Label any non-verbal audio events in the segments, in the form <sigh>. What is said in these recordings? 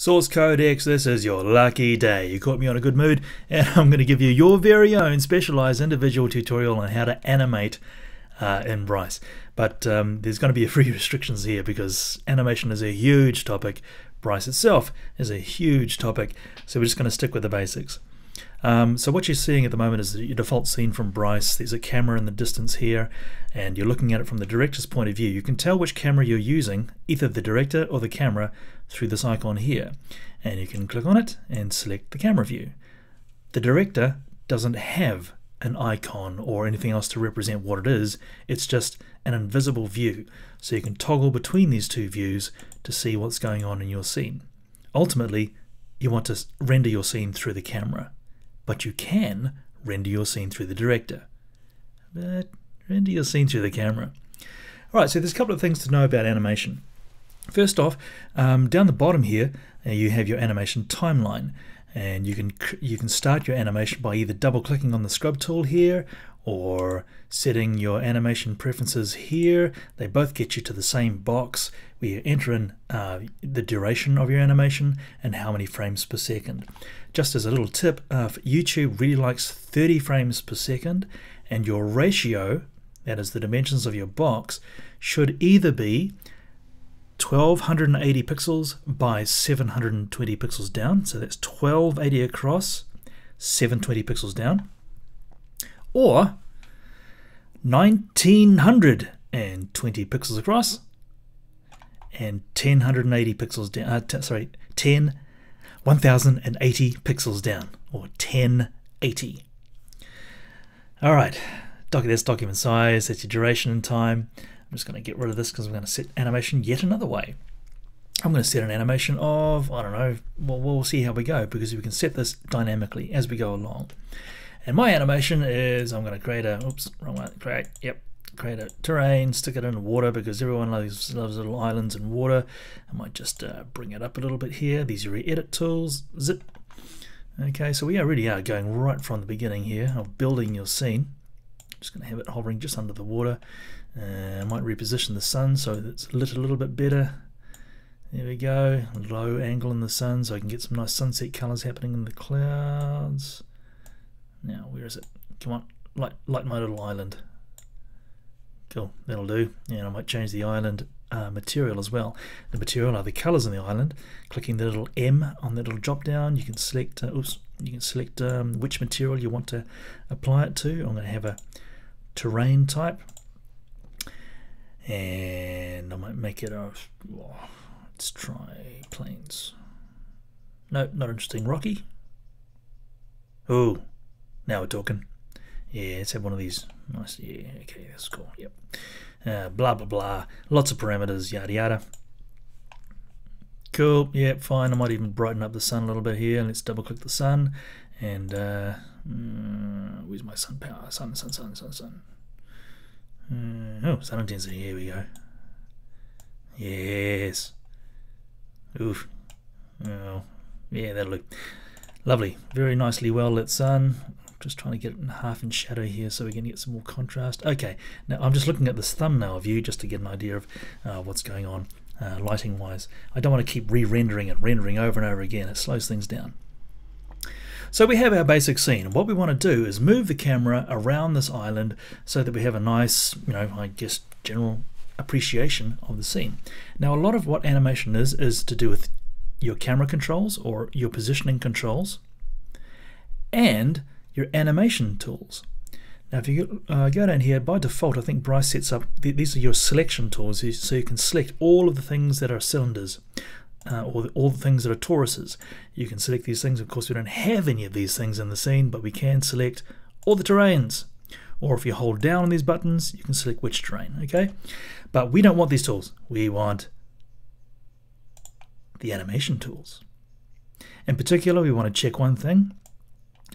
Source Code X, this is your lucky day. You caught me on a good mood, and <laughs> I'm going to give you your very own specialized individual tutorial on how to animate uh, in Bryce. But um, there's going to be a few <laughs> restrictions here because animation is a huge topic. Bryce itself is a huge topic, so we're just going to stick with the basics. Um, so what you're seeing at the moment is your default scene from Bryce. There's a camera in the distance here, and you're looking at it from the director's point of view. You can tell which camera you're using, either the director or the camera, through this icon here. And you can click on it and select the camera view. The director doesn't have an icon or anything else to represent what it is. It's just an invisible view. So you can toggle between these two views to see what's going on in your scene. Ultimately, you want to render your scene through the camera but you can render your scene through the director. But render your scene through the camera. Alright, so there's a couple of things to know about animation. First off, um, down the bottom here, uh, you have your animation timeline. And you can you can start your animation by either double clicking on the scrub tool here or setting your animation preferences here. They both get you to the same box where you enter in uh, the duration of your animation and how many frames per second. Just as a little tip, uh, YouTube really likes 30 frames per second and your ratio, that is the dimensions of your box, should either be 1280 pixels by 720 pixels down, so that's 1280 across, 720 pixels down, or 1920 pixels across and 1080 pixels down, uh, sorry, 10 1080 pixels down, or 1080. All right, that's document size, that's your duration and time. I'm just going to get rid of this because I'm going to set animation yet another way. I'm going to set an animation of, I don't know, well, we'll see how we go because we can set this dynamically as we go along. And my animation is I'm going to create a, oops, wrong one, create, yep, create a terrain, stick it in water because everyone loves, loves little islands and water. I might just uh, bring it up a little bit here. These are edit tools, zip. Okay, so we are really are going right from the beginning here of building your scene. Just going to have it hovering just under the water. Uh, I might reposition the sun so it's lit a little bit better. There we go, low angle in the sun so I can get some nice sunset colors happening in the clouds. Now, where is it? Come on, light, light my little island. Cool, that'll do. And I might change the island uh, material as well. The material are the colors on the island. Clicking the little M on the little drop down, you can select. Uh, oops, you can select um, which material you want to apply it to. I'm going to have a terrain type, and I might make it a. Oh, let's try plains. No, not interesting. Rocky. Oh, now we're talking. Yeah, let's have one of these. Nice. Yeah, okay, that's cool. Yep. Uh, blah, blah, blah. Lots of parameters, yada, yada. Cool. Yep, fine. I might even brighten up the sun a little bit here. Let's double click the sun. And uh, mm, where's my sun power? Sun, sun, sun, sun, sun. Uh, oh, sun intensity. Here we go. Yes. Oof. Oh, yeah, that'll look lovely. Very nicely well lit sun just trying to get it in half in shadow here so we can get some more contrast. Okay, now I'm just looking at this thumbnail view just to get an idea of uh, what's going on uh, lighting wise. I don't want to keep re-rendering it, rendering over and over again. It slows things down. So we have our basic scene. What we want to do is move the camera around this island so that we have a nice, you know, I guess general appreciation of the scene. Now a lot of what animation is, is to do with your camera controls or your positioning controls and your animation tools. Now, if you uh, go down here, by default, I think Bryce sets up, th these are your selection tools, so you can select all of the things that are cylinders, uh, or the, all the things that are toruses. You can select these things. Of course, we don't have any of these things in the scene, but we can select all the terrains. Or if you hold down on these buttons, you can select which terrain, okay? But we don't want these tools. We want the animation tools. In particular, we want to check one thing,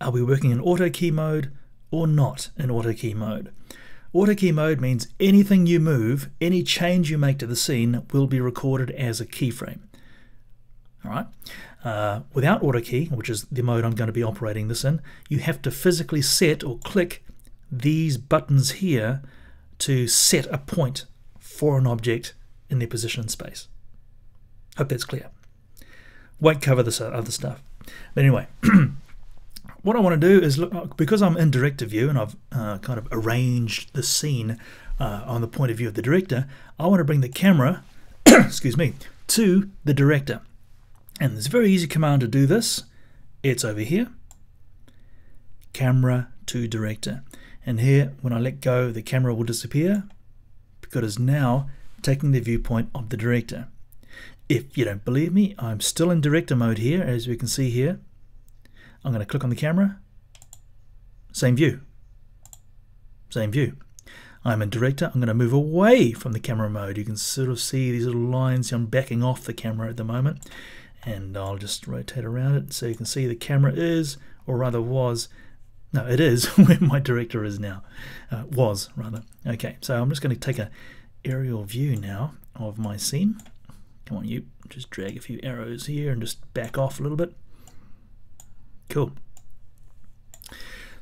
are we working in auto key mode or not in auto key mode? Auto key mode means anything you move, any change you make to the scene will be recorded as a keyframe. All right. Uh, without auto key, which is the mode I'm going to be operating this in, you have to physically set or click these buttons here to set a point for an object in their position space. Hope that's clear. Won't cover this other stuff. But anyway, <clears throat> what I want to do is look because I'm in director view and I've uh, kind of arranged the scene uh, on the point of view of the director. I want to bring the camera, <coughs> excuse me, to the director. And there's a very easy command to do this. It's over here, camera to director. And here, when I let go, the camera will disappear because it's now taking the viewpoint of the director. If you don't believe me, I'm still in director mode here, as we can see here. I'm going to click on the camera. Same view. Same view. I'm in director. I'm going to move away from the camera mode. You can sort of see these little lines. I'm backing off the camera at the moment. And I'll just rotate around it so you can see the camera is, or rather was, no, it is <laughs> where my director is now. Uh, was, rather. Okay, so I'm just going to take a aerial view now of my scene. Come on, you. Just drag a few arrows here and just back off a little bit. Cool.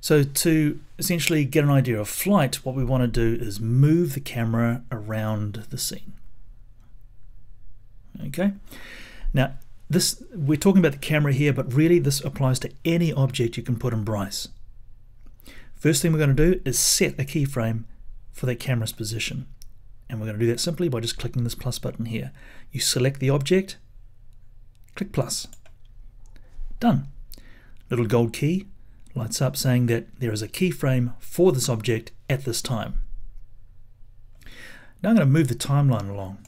So to essentially get an idea of flight, what we want to do is move the camera around the scene. Okay. Now, this we're talking about the camera here, but really this applies to any object you can put in Bryce. First thing we're going to do is set a keyframe for that camera's position. And we're going to do that simply by just clicking this plus button here. You select the object, click plus. Done. Little gold key lights up saying that there is a keyframe for this object at this time. Now I'm going to move the timeline along.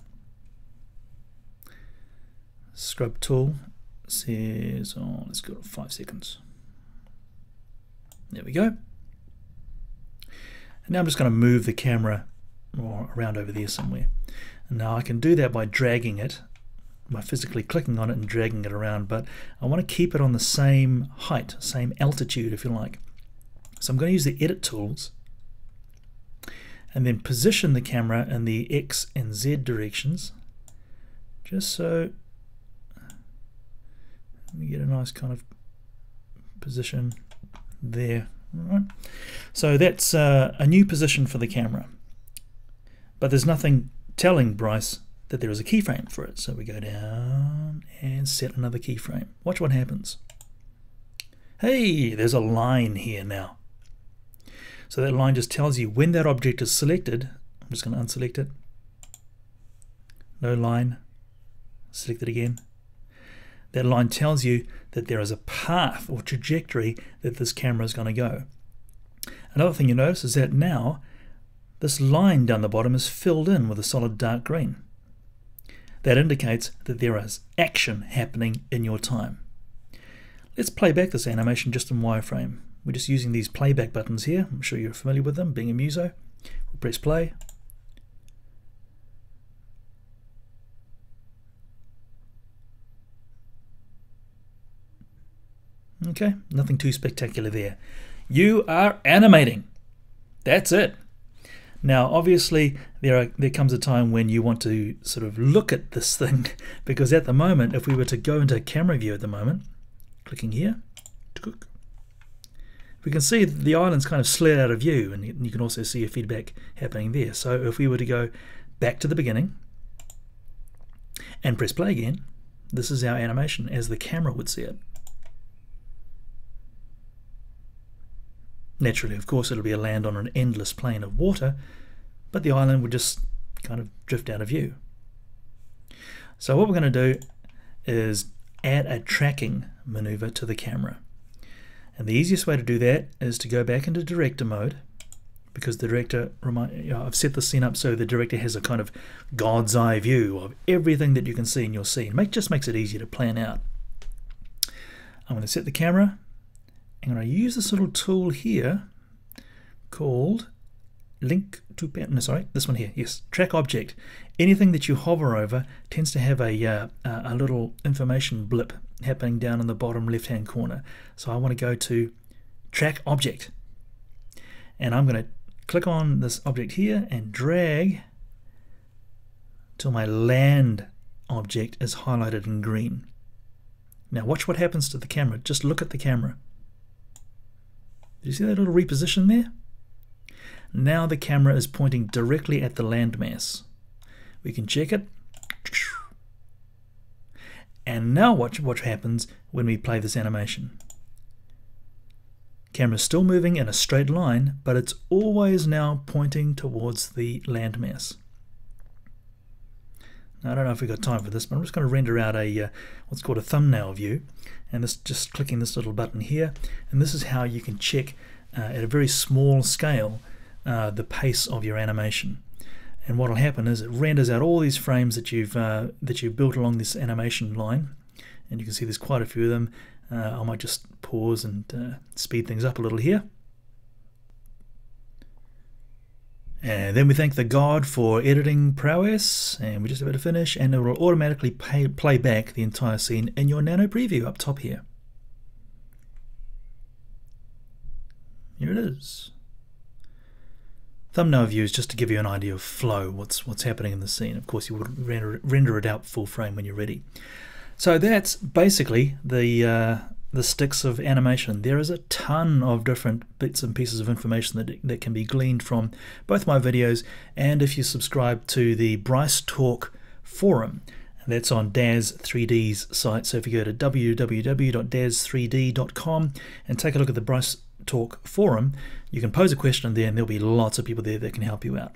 Scrub tool says, oh, let's go to five seconds. There we go. And now I'm just going to move the camera around over there somewhere. And now I can do that by dragging it, by physically clicking on it and dragging it around, but I want to keep it on the same height, same altitude if you like. So I'm going to use the edit tools and then position the camera in the X and Z directions just so we get a nice kind of position there. Right. So that's uh, a new position for the camera. But there's nothing telling Bryce that there is a keyframe for it. So we go down and set another keyframe. Watch what happens. Hey, there's a line here now. So that line just tells you when that object is selected. I'm just going to unselect it. No line. Select it again. That line tells you that there is a path or trajectory that this camera is going to go. Another thing you notice is that now this line down the bottom is filled in with a solid dark green. That indicates that there is action happening in your time. Let's play back this animation just in wireframe. We're just using these playback buttons here. I'm sure you're familiar with them, being a muso. We'll press play. Okay, nothing too spectacular there. You are animating. That's it. Now, obviously, there are, there comes a time when you want to sort of look at this thing, <laughs> because at the moment, if we were to go into camera view at the moment, clicking here, we can see the island's kind of slid out of view, and you can also see a feedback happening there. So if we were to go back to the beginning and press play again, this is our animation as the camera would see it. Naturally, of course, it'll be a land on an endless plain of water, but the island would just kind of drift out of view. So what we're going to do is add a tracking maneuver to the camera. And the easiest way to do that is to go back into director mode because the director, remind, you know, I've set the scene up so the director has a kind of God's eye view of everything that you can see in your scene. Make just makes it easier to plan out. I'm going to set the camera I'm going to use this little tool here called link to Pen. no sorry this one here yes track object. Anything that you hover over tends to have a uh, a little information blip happening down in the bottom left hand corner. So I want to go to track object. And I'm going to click on this object here and drag till my land object is highlighted in green. Now watch what happens to the camera. Just look at the camera you see that little reposition there? Now the camera is pointing directly at the landmass. We can check it. And now watch what happens when we play this animation. Camera's still moving in a straight line, but it's always now pointing towards the landmass. Now, I don't know if we've got time for this, but I'm just going to render out a uh, what's called a thumbnail view. And this just clicking this little button here. And this is how you can check uh, at a very small scale uh, the pace of your animation. And what will happen is it renders out all these frames that you've uh, that you've built along this animation line, and you can see there's quite a few of them. Uh, I might just pause and uh, speed things up a little here. And then we thank the God for editing prowess, and we just about to finish, and it will automatically pay, play back the entire scene in your nano preview up top here. Here it is. Thumbnail view is just to give you an idea of flow, what's what's happening in the scene. Of course, you would render, render it out full frame when you're ready. So that's basically the uh, the sticks of animation. There is a ton of different bits and pieces of information that, that can be gleaned from both my videos and if you subscribe to the Bryce Talk forum. That's on Daz 3D's site. So if you go to www.daz3d.com and take a look at the Bryce Talk forum, you can pose a question there and there'll be lots of people there that can help you out.